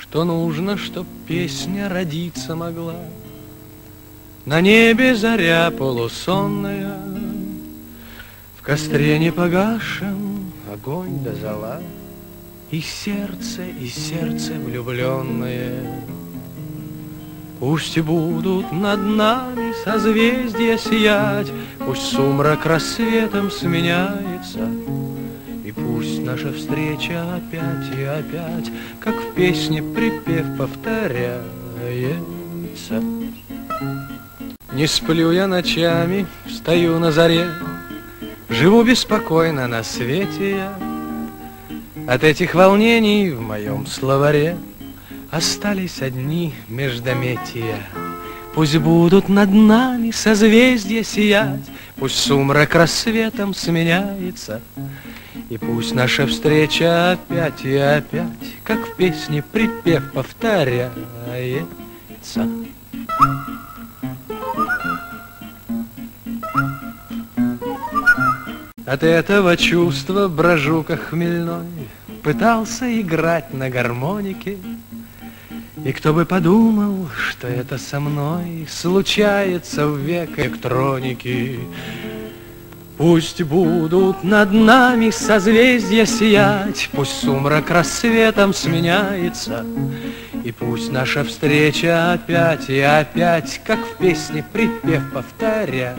Что нужно, чтоб песня родиться могла. На небе заря полусонная, В костре не погашен огонь до зола, И сердце, и сердце влюбленное. Пусть будут над нами созвездия сиять, Пусть сумрак рассветом сменяется, И пусть наша встреча опять и опять, Как в песне припев повторяется. Не сплю я ночами, встаю на заре, Живу беспокойно на свете я. От этих волнений в моем словаре Остались одни междометия. Пусть будут над нами созвездия сиять, Пусть сумрак рассветом сменяется, И пусть наша встреча опять и опять, Как в песне припев повторяется. От этого чувства брожу как хмельной, Пытался играть на гармонике, И кто бы подумал, что это со мной Случается в век электроники. Пусть будут над нами созвездия сиять, Пусть сумрак рассветом сменяется, И пусть наша встреча опять и опять, Как в песне припев повторяется.